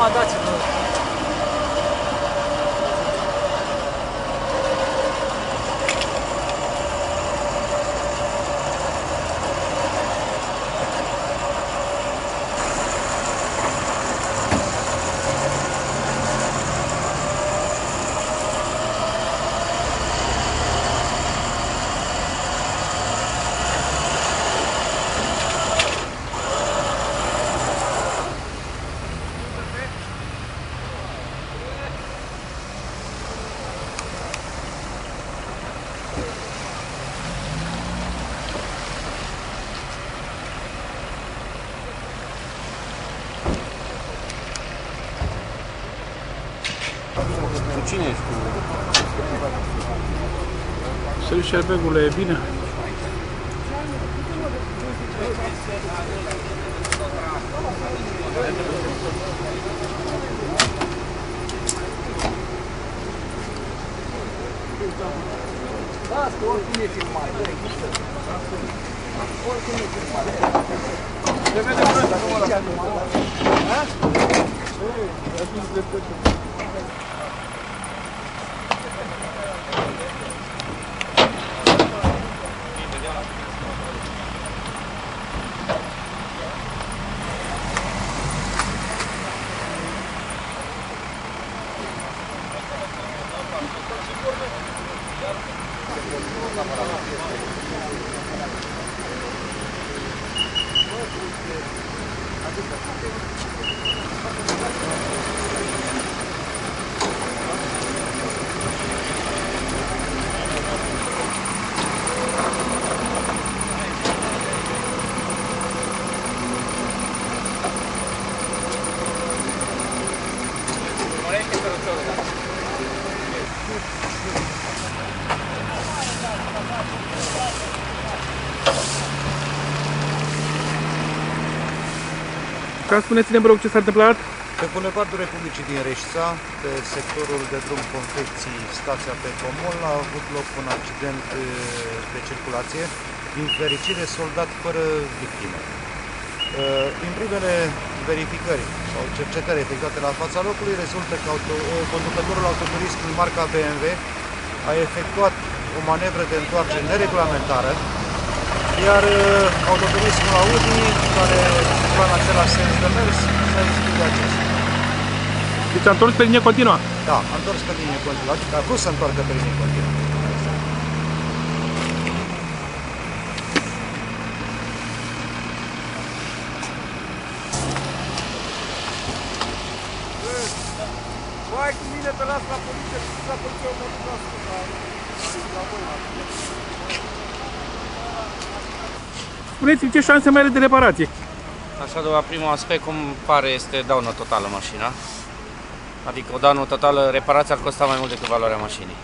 Acum dați-vă. Cu cine ești? Salut șerbegule, e bine? Las că oricum e filmat. Oricum e filmat. Se vede prost acum la Thank you. Ca spuneți-ne, vă rog, ce s-a întâmplat? Pe Bulevardul Republicii din Reșița, pe sectorul de drum confecții, stația pe Comol, a avut loc un accident eh, de circulație, din fericire soldat fără victime. Eh, Din primele verificări sau cercetări efectuate la fața locului, rezultă că auto, eh, conducătorul autoturismului marca BMW a efectuat o manevră de întoarcere neregulamentară, iar uh, autoturismul Audi, care circula în același sens de mers, s-a izbit de acesta. Deci a întors pe linie continuă. Da, a întors pe linie continuă, adică a vrut să întoarcă pe linie continuă. Vai cu mine pe las la poliție, la poliție o mă duc la la voi. Spuneți-mi ce șanse mai are de reparație. Așa, de la primul aspect, cum pare, este daună totală mașina. Adică o daună totală, reparația ar costa mai mult decât valoarea mașinii.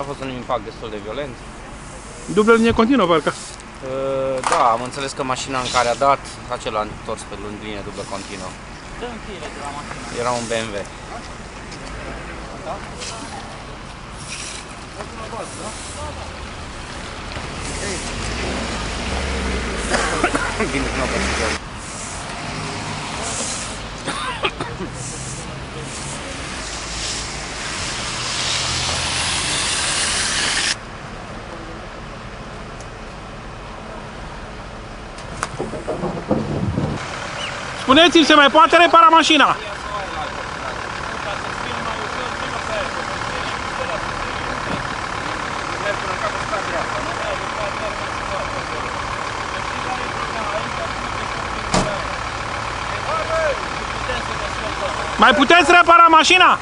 A fost un impact destul de violent. Dublă linie continuă, parcă. Uh, Da, am înțeles că mașina în care a dat, acela a întors pe linie dublă continuă. Era un BMW. Bine, nu a Spuneți-mi, se mai poate repara mașina? Mai puteți repara mașina?